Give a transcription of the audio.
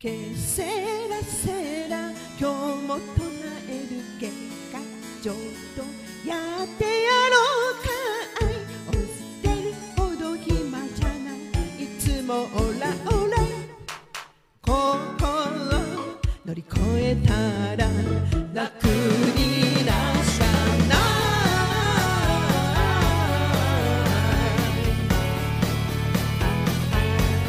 けせらせら今日も唱える結果ちょっとやってやろうか。愛を捨てるほど暇じゃない。いつもオラオラ。心乗り越えたら楽。